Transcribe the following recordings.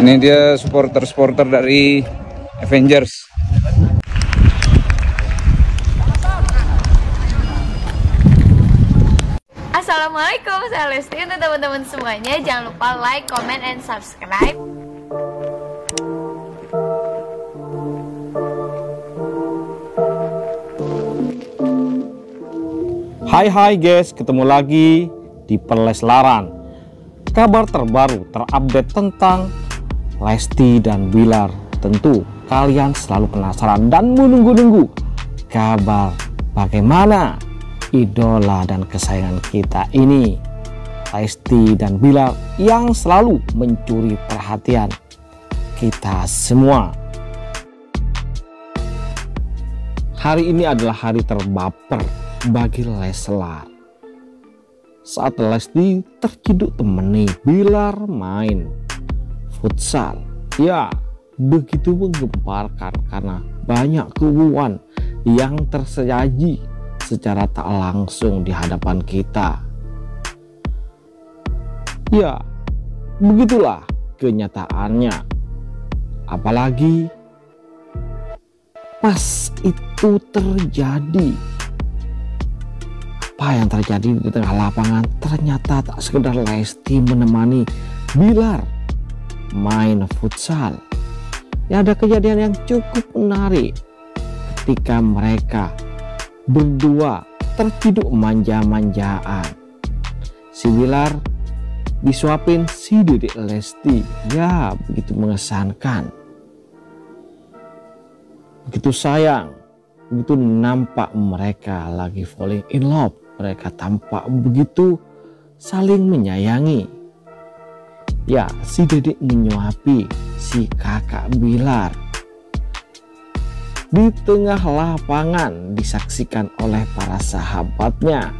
Ini dia supporter-supporter dari Avengers. Assalamualaikum, saya Lesti untuk teman-teman semuanya. Jangan lupa like, comment, and subscribe. Hai hai guys, ketemu lagi di Perleslaran. Kabar terbaru terupdate tentang Lesti dan Bilar. Tentu kalian selalu penasaran dan menunggu-nunggu kabar bagaimana idola dan kesayangan kita ini Lesti dan Bilar yang selalu mencuri perhatian kita semua. Hari ini adalah hari terbaper bagi Leslar. Saat Lesti terciduk temani Bilar main futsal. Ya, begitu menggemparkan karena banyak kebuan yang tersaji secara tak langsung di hadapan kita. Ya, begitulah kenyataannya. Apalagi pas itu terjadi apa yang terjadi di tengah lapangan ternyata tak sekedar Lesti menemani Bilar main futsal. Ya ada kejadian yang cukup menarik. Ketika mereka berdua terciduk manja-manjaan. Si Bilar disuapin si Dedek Lesti. Ya begitu mengesankan. Begitu sayang begitu nampak mereka lagi falling in love. Mereka tampak begitu saling menyayangi ya si dedek menyuapi si kakak Bilar. Di tengah lapangan disaksikan oleh para sahabatnya.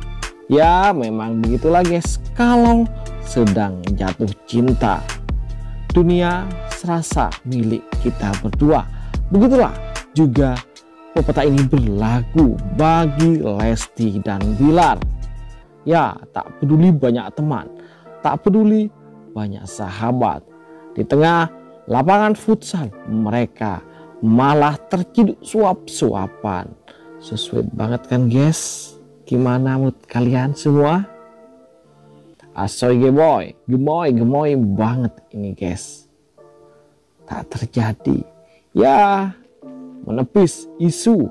Ya memang begitulah guys. Kalau sedang jatuh cinta dunia serasa milik kita berdua. Begitulah juga pepatah ini berlaku bagi Lesti dan Bilar. Ya tak peduli banyak teman tak peduli banyak sahabat. Di tengah lapangan futsal mereka malah terciduk suap-suapan. Sesuai banget kan guys? Gimana menurut kalian semua? Asoy gemoy gemoy gemoy banget ini guys. Tak terjadi. Ya menepis isu.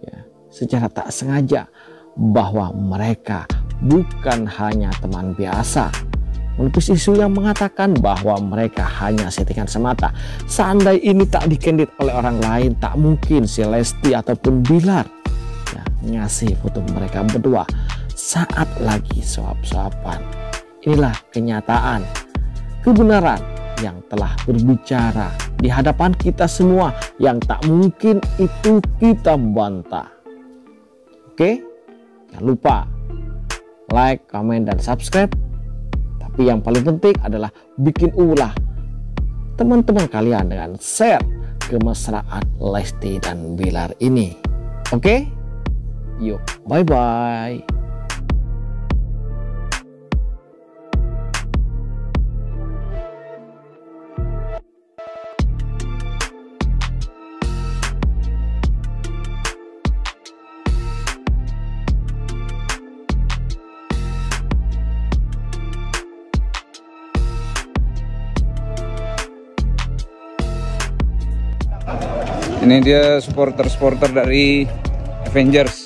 Ya, secara tak sengaja bahwa mereka bukan hanya teman biasa menepis isu yang mengatakan bahwa mereka hanya settingan semata. Seandai ini tak dikendit oleh orang lain, tak mungkin si Lesti ataupun Bilar ya, ngasih foto mereka berdua saat lagi suap-suapan. Inilah kenyataan, kebenaran yang telah berbicara di hadapan kita semua yang tak mungkin itu kita bantah. Oke, jangan lupa like, comment, dan subscribe tapi yang paling penting adalah bikin ulah teman-teman kalian dengan share kemesraan Lesti dan Bilar ini. Oke? Yuk, bye-bye. Ini dia supporter-supporter dari Avengers.